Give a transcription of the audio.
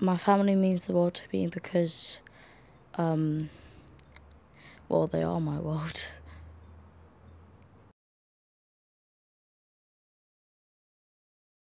my family means the world to me because, um, well, they are my world.